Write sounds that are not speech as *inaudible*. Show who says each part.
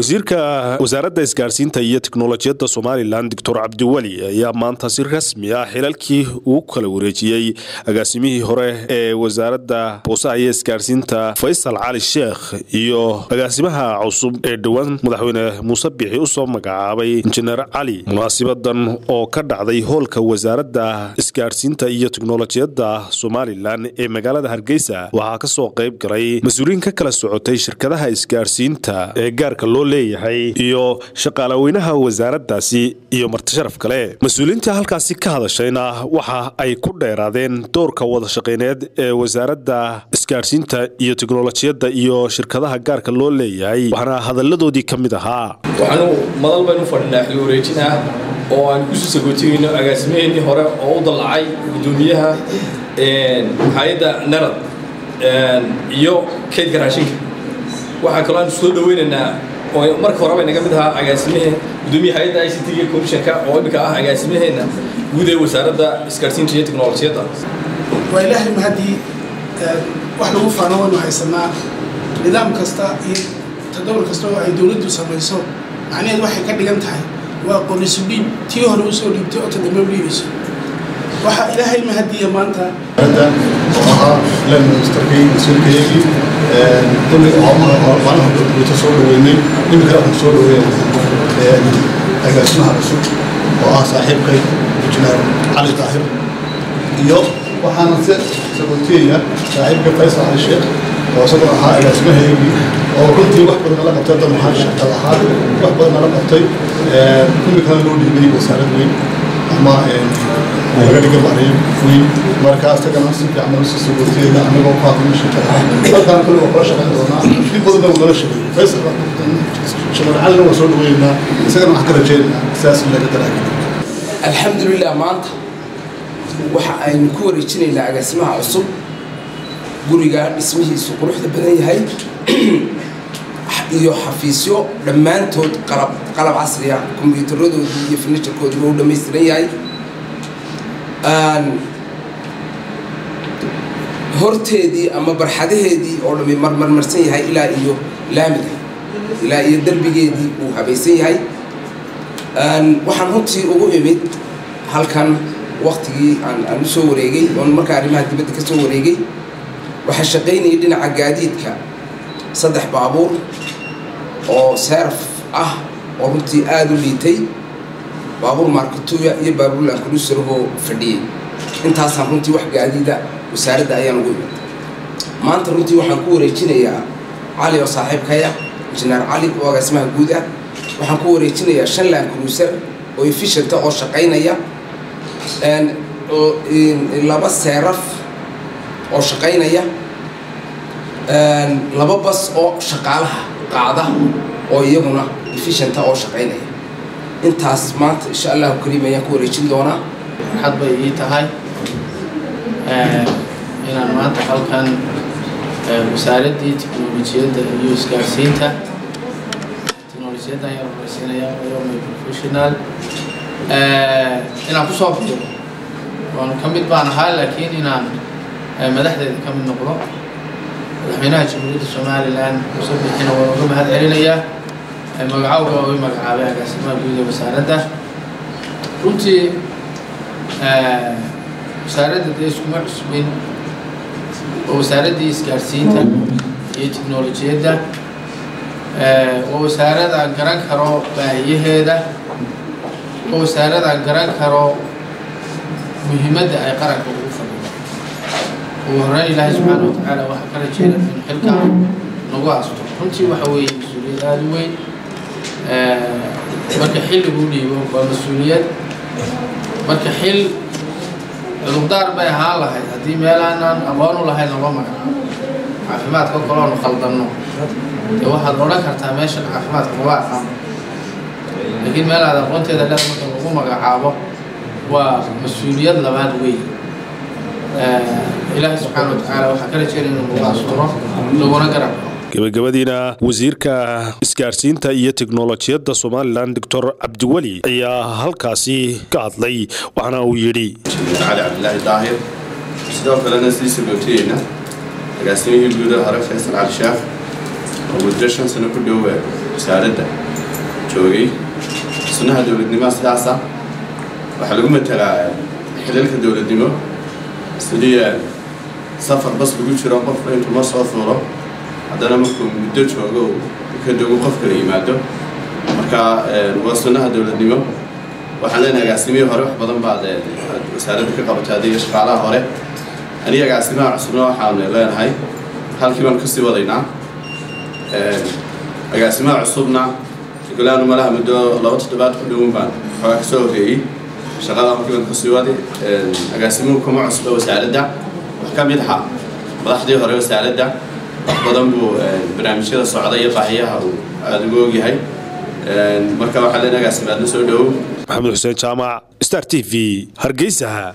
Speaker 1: wasiirka wasaaradda isgaarsiinta iyo teknolojiyadda somalilan doctor cabdiweli ayaa maanta si rasmi ah xilalkii uu kala wareejiyey. Agaasimihii hore ee wasaaradda boosaha iyo isgaarsiinta faysal cali sheekh iyo agaasimaha cusub ee dhowaan madaxweyne muuse bixi u soo magacaabay injineer cali. Munaasibadan oo ka dhacday hoolka wasaaradda isgaarsiinta iyo teknolojiyadda somalilan ee magaalada hargeysa waxaa ka soo qayb galay mas'uuliyiin ka kala socotay shirkadaha isgaarsiinta ee gaarka loo leeyahay iyo shaqaalaweynaha wasaaraddaasi iyo martisharaf kale. Mas'uuliyiinta halkaasi ka hadashayna waxa ay ku dheeraadeen doorka wadashaqeyneed ee wasaaradda isgaarsiinta iyo teknolojiyadda iyo shirkadaha gaarka loo leeyahay waxaana hadalladoodii ka mid ahaa.
Speaker 2: Waxaanu madal baynu fadhinaa xil wareejin ah oo aan ku sii sagootigayno agaasimaheenii hore oo u dallacay guddoomiyaha hay'adda narad iyo kaydka raashinka waxaa kaloo aan soo dhaweynaynaa marka horeba inaga mid ahaa agaasimahee guddoomiyaha hay'adda i c t ga commissionka oo imika ah agaasimaheenna guud ee wasaaradda isgaarsiinta iyo teknolojiyadda
Speaker 3: waa ilaahay mahadii wax lagu faano waynu haysanaa. Nidaam kasta iyo tadawur kasta oo ay dowladdu samayso macnaheed waxay ka dhigan tahay waa qorisu dhiib tii hore u soo dhiibtay oo tadambe dhiibayso waxaa ilaahay mahadiya maanta.
Speaker 4: Ahaa len ministerkay wasiirkayagii kulli soo dhaweynay imika waxaan soo dhaweynay agaasimaha cusub oo ah saaxiibkay injineer cali daahir. Iyo waxaana si sagootiyaya saaxiibka faysal cali sheekh oo isagoo ahaa agaasimahayagii oo runtii wax badan nala qabtay. Dad maxaa shaqada ahaa wax badan nala qabtay imikana loo dhiibay wasaarad weyn ama laga dhiga bariyo weyn marka isagana si fiican si sagootiyada anagoo hadlay shaqada halkaan kale waa kula shaqayn doonaa dib badan baa nala shaqeeyay faysal shamar calina waa soo dhaweynaa isagana waxaan ka rajaynaynaa sidaas in laga daraagay
Speaker 5: alxamdulilah maanta waxa aynu ku wareejinaynaa agaasimaha cusub. Guriga dhismihiisu quruxda badan yahay *clears throat* iyo xafiisyo dhammaantood qalab casriya kombyuutaradoodii iyo furniturkoodiba u dhammaystiran yahay. Horteedii ama barxadaheedii oo dhammi marmarmarsan yahay ilaa iyo laamiga ilaa iyo derbigeedii uu habaysan yahay. Waxaan runtii ugu imid halkan waktigii aan u soo wareegay oon markaa arrimaha dibadda ka soo wareegay waxaa shaqaynayay dhinaca gaadiidka. Saddex baabuur oo seerf ah oo runtii aada u liitay baabuur markatuya iyo baabuur laankulusarahoo fadhiyey intaasaan runtii wax gaadiida wasaaradda ayaan ugu imid maanta runtii waxaan ku wareejinayaa cali oo saaxiibkaya injineer cali oo agaasimaha guud ah. Waxaan ku wareejinayaa shan laankulusar oo efficienta oo shaqaynaya laba seeraf oo shaqaynaya laba bas oo shaqaalaha qaada oo iyaguna efficienta oo shaqaynaya. Intaas maanta insha allahu kariim ayaan ku wareejin doonaa
Speaker 6: farxad bay ii tahay inaan maanta halkan wasaaraddii teknolojiyadda iyo isgaarsiinta professional inaan ku soo biiro waanu ka mid baan ahaa laakiin inaan madaxdeeda ka mid noqdo madaxweynaha jamhuuriyadda somalilan muuse bixina waa uga mahad celinayaa magacowga u magacaabay agaasimaha guud ee wasaaradda. Runtii wasaaradda dee iskuma cusbin waa wasaaraddii isgaarsiinta iyo teknolojiyadda waa wasaarada garan karo baahiyaheeda waa wasaarada garan karo muhiimadda ay qaranka ugu horeyn ilaahay subxaana watacaala waxaa ka rajeynaya in xilka nagu asto runtii waxa weeye mas'uuliyad aada u weyn. Marka xil lagu dhiibo waa mas'uuliyad. Marka xil cudurdaar bay ahaan lahayd. Haddii meel aanaan aqoon u lahayn lama magaco caafimaadka kaloonu qaldanno dee waxaad odhan kartaa meeshan caafimaadka maba aqaan. Laakiin meel aad aqoonteeda leed marka lagu magacaabo waa mas'uuliyad labaad weyn ilaahay subxaana watacaala waxaa ka rajeynaya inuu nagu asturo laguna garab
Speaker 1: gabagabadiina wasiirka isgaarsiinta iyo teknolojiyadda somalilan doctor cabdiweli ayaa halkaasi ka hadlay waxaana uu yidhi
Speaker 7: cali cabdilaahi daahir sidoo kalena sii sagootiyeyna agaasimihii guuda hore faysal cali sheekh oo muddo shan sano ku dhowa wasaaradda joogay sunnaha dowladnimoa sidaasa waxaa lagu matelaa xilalka dowladnimo sidii safar bas lagu jiro qofka intuu mar soo fuulo haddana markuu muddo joogo kadegu qof kala yimaado marka waa sunnaha dowladnimo waxaan leenahay agaasimihii hore wax badan baad wasaaradda ka qabatay adiga shaqaalaha hore aniga agaasimaha cusubna waxaan leenahay halkii baan ka sii wadaynaa agaasimaha cusubna golaanu malaha muddo laba toddobaad ku dhowon baan xoogaa ka soo horreeyey shaqada markii baan ka sii waday agaasimuhu kuma cusba wasaaradda ka mid ahaa madaxdii hore wasaaradda wax badan buu barnaamijyada socda iyo baahiyaha uu aada ugu ogyahay marka waxaa agaasimaadna soo dhowow
Speaker 1: maxamed xuseen jaamac star t v hargeysa